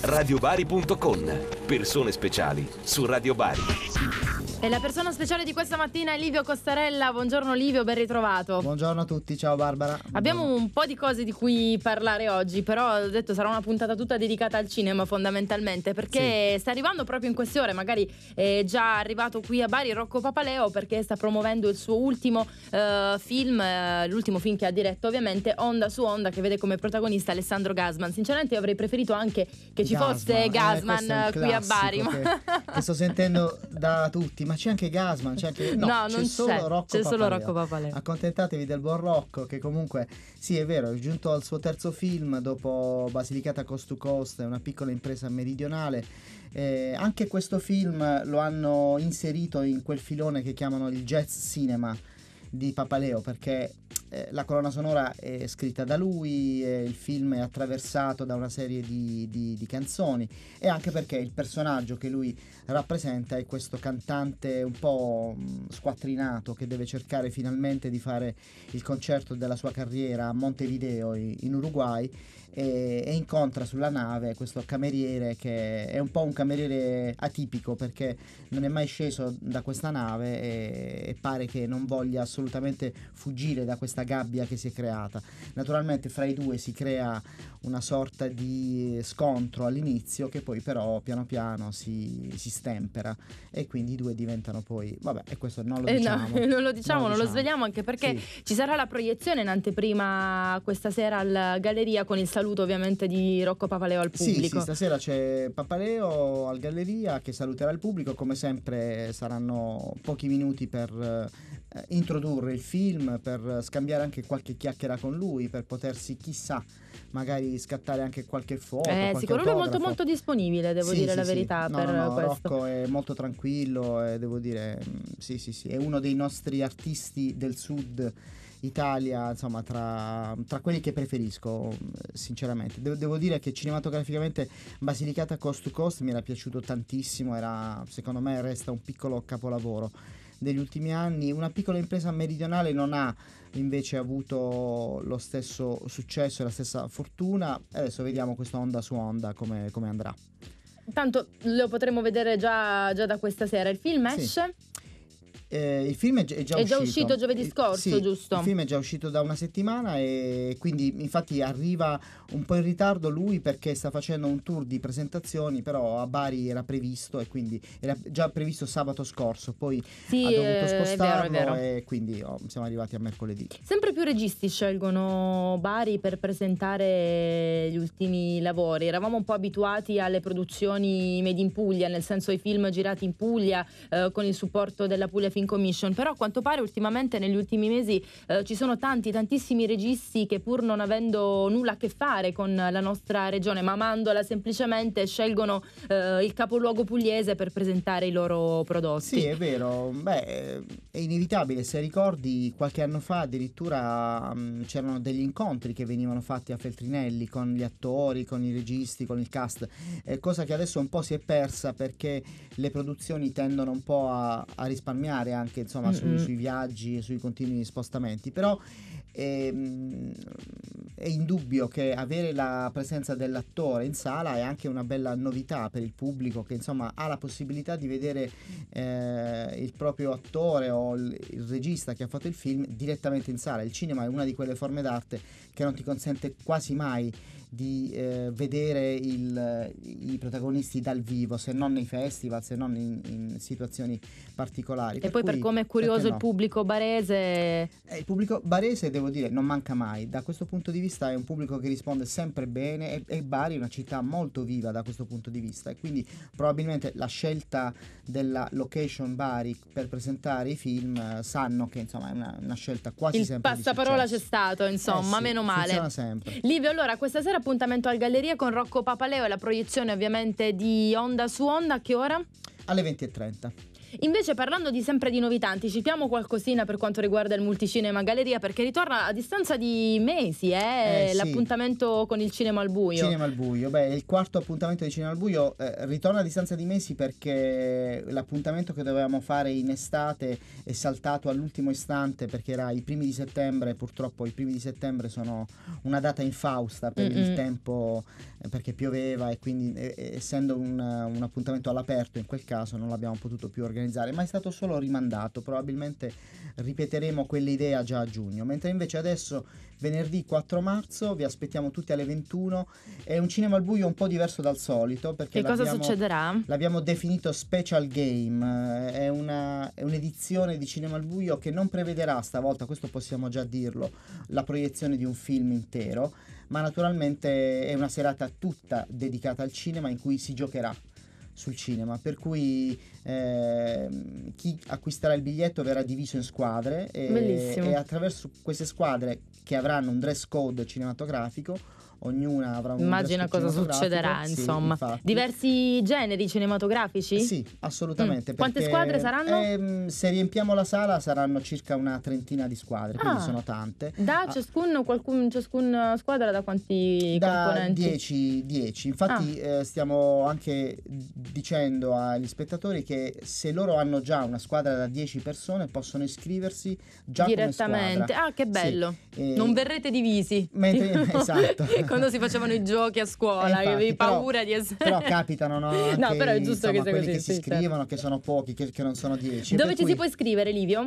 Radiobari.con. Persone speciali su Radio Bari. E la persona speciale di questa mattina è Livio Costarella. Buongiorno Livio, ben ritrovato. Buongiorno a tutti, ciao Barbara. Abbiamo un po' di cose di cui parlare oggi, però ho detto sarà una puntata tutta dedicata al cinema fondamentalmente, perché sì. sta arrivando proprio in queste ore, magari è già arrivato qui a Bari Rocco Papaleo perché sta promuovendo il suo ultimo uh, film, uh, l'ultimo film che ha diretto ovviamente, Onda su Onda, che vede come protagonista Alessandro Gasman. Sinceramente io avrei preferito anche che ci Gasman, fosse Gasman eh, qui a Bari. Che, che sto sentendo da tutti ma c'è anche Gasman, c'è anche... No, no c'è, solo, c'è. Rocco c'è solo Rocco Papaleo. Accontentatevi del buon Rocco che comunque, sì è vero, è giunto al suo terzo film dopo Basilicata Coast to Coast, è una piccola impresa meridionale. Eh, anche questo film lo hanno inserito in quel filone che chiamano il jazz cinema di Papaleo perché eh, la colonna sonora è scritta da lui, eh, il film è attraversato da una serie di, di, di, canzoni e anche perché il personaggio che lui rappresenta è questo cantante un po' mm, squattrinato che deve cercare finalmente di fare il concerto della sua carriera a Montevideo in Uruguay e, e, incontra sulla nave questo cameriere che è un po' un cameriere atipico perché non è mai sceso da questa nave e, e pare che non voglia assolutamente fuggire da questa gabbia che si è creata. Naturalmente fra i due si crea una sorta di scontro all'inizio che poi però piano piano si, si stempera e quindi i due diventano poi vabbè e questo non lo diciamo eh no, non lo diciamo non lo, diciamo. svegliamo anche perché sì. ci sarà la proiezione in anteprima questa sera alla galleria con il saluto ovviamente di Rocco Papaleo al pubblico sì, sì stasera c'è Papaleo al galleria che saluterà il pubblico come sempre saranno pochi minuti per introdurre il film per scambiare anche qualche chiacchiera con lui per potersi chissà magari scattare anche qualche foto. Eh, sicuro lui è molto molto disponibile, devo sì, dire sì, la verità. Sì. No, per no, questo. Rocco è molto tranquillo e devo dire, mm, sì, sì, sì, è uno dei nostri artisti del sud. Italia, insomma, tra, tra, quelli che preferisco, mm, sinceramente. Devo, devo, dire che cinematograficamente Basilicata Coast to Coast mi era piaciuto tantissimo, era, secondo me resta un piccolo capolavoro degli ultimi anni. Una piccola impresa meridionale non ha invece avuto lo stesso successo e la stessa fortuna. Adesso vediamo questa onda su onda come, come andrà. Tanto lo potremo vedere già, già, da questa sera. Il film esce? Sì. Eh, il film è, già, è già è uscito. già uscito giovedì scorso, sì, giusto? Il film è già uscito da una settimana e quindi infatti arriva un po' in ritardo lui perché sta facendo un tour di presentazioni, però a Bari era previsto e quindi era già previsto sabato scorso, poi sì, ha dovuto spostarlo è vero, vero. e quindi oh, siamo arrivati a mercoledì. Sempre più registi scelgono Bari per presentare gli ultimi lavori. Eravamo un po' abituati alle produzioni made in Puglia, nel senso i film girati in Puglia eh, con il supporto della Puglia Film Commission, però a quanto pare ultimamente negli ultimi mesi eh, ci sono tanti, tantissimi registi che pur non avendo nulla a che fare con la nostra regione, ma amandola semplicemente, scelgono eh, il capoluogo pugliese per presentare i loro prodotti. Sì, è vero, beh, è inevitabile, se ricordi qualche anno fa addirittura um, c'erano degli incontri che venivano fatti a Feltrinelli con gli attori, con i registi, con il cast, eh, cosa che adesso un po' si è persa perché le produzioni tendono un po' a, a risparmiare ragionare anche insomma, sui, sui viaggi e sui continui spostamenti, però è, ehm, è indubbio che avere la presenza dell'attore in sala è anche una bella novità per il pubblico che insomma ha la possibilità di vedere eh, il proprio attore o il, il regista che ha fatto il film direttamente in sala. Il cinema è una di quelle forme d'arte che non ti consente quasi mai di eh, vedere il, i protagonisti dal vivo, se non nei festival, se non in, in situazioni particolari. E per poi cui, per come è curioso no? il pubblico barese... Eh, il pubblico barese, devo dire, non manca mai. Da questo punto di vista è un pubblico che risponde sempre bene e, e Bari è una città molto viva da questo punto di vista e quindi probabilmente la scelta della location Bari per presentare i film eh, sanno che insomma è una, una scelta quasi il sempre... Il passaparola c'è stato, insomma, eh sì, meno male. Livio, allora questa sera appuntamento al Galleria con Rocco Papaleo e la proiezione ovviamente di Onda su Onda, a che ora? Alle 20.30. Invece parlando di sempre di novità, anticipiamo qualcosina per quanto riguarda il multicinema Galleria perché ritorna a distanza di mesi eh, eh, l'appuntamento con il cinema al buio. Cinema al buio, beh il quarto appuntamento di cinema al buio eh, ritorna a distanza di mesi perché l'appuntamento che dovevamo fare in estate è saltato all'ultimo istante perché era i primi di settembre, purtroppo i primi di settembre sono una data infausta per Mm-mm. il tempo eh, perché pioveva e quindi eh, essendo un, un appuntamento all'aperto in quel caso non l'abbiamo potuto più organizzare, ma è stato solo rimandato, probabilmente ripeteremo quell'idea già a giugno, mentre invece adesso venerdì 4 marzo vi aspettiamo tutti alle 21, è un cinema al buio un po' diverso dal solito perché che cosa succederà? L'abbiamo definito special game, è, una, è un'edizione di cinema al buio che non prevederà stavolta, questo possiamo già dirlo, la proiezione di un film intero, ma naturalmente è una serata tutta dedicata al cinema in cui si giocherà sul cinema, per cui eh, chi acquisterà il biglietto verrà diviso in squadre e, e attraverso queste squadre che avranno un dress code cinematografico ognuna avrà un Immagina cosa succederà, sì, insomma. Infatti. Diversi generi cinematografici? Sì, assolutamente. Mm. Quante squadre saranno? Ehm, se riempiamo la sala saranno circa una trentina di squadre, quindi ah. sono tante. Da ah. ciascun, qualcun, ciascun squadra da quanti da componenti? 10, 10. Infatti ah. eh, stiamo anche dicendo agli spettatori che se loro hanno già una squadra da 10 persone possono iscriversi già direttamente. Ah, che bello. Sì. E... Non verrete divisi. Mentre, esatto. quando si facevano i giochi a scuola, eh, avevi paura di essere. Però capitano, no? No, però è giusto insomma, che sia quelli così. che si sì, iscrivono, certo. che sono pochi, che, che non sono dieci. Dove ci cui... si può iscrivere, Livio?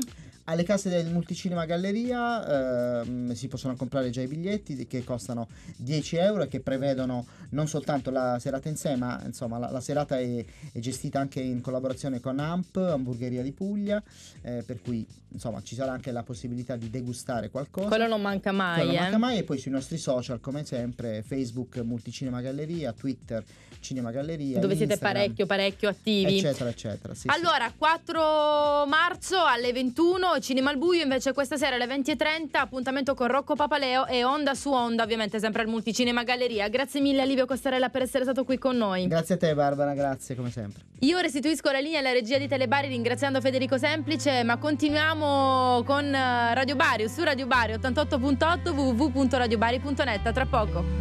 Alle casse del Multicinema Galleria ehm, si possono comprare già i biglietti che costano 10 euro e che prevedono non soltanto la serata in sé, ma insomma la, la serata è, è, gestita anche in collaborazione con AMP, Hamburgeria di Puglia, eh, per cui insomma ci sarà anche la possibilità di degustare qualcosa. Quello non manca mai. Quello eh? non manca mai e poi sui nostri social come sempre Facebook Multicinema Galleria, Twitter Cinema Galleria. Dove siete parecchio parecchio attivi. Eccetera eccetera. Sì, allora sì. 4 marzo alle 21 Cinema al Buio invece questa sera alle 20.30 appuntamento con Rocco Papaleo e Onda su Onda ovviamente sempre al Multicinema Galleria. Grazie mille a Livio Costarella per essere stato qui con noi. Grazie a te Barbara, grazie come sempre. Io restituisco la linea alla regia di Telebari ringraziando Federico Semplice ma continuiamo con eh, Radio Bari su Radio Bari 88.8 www.radiobari.net. Tra poco.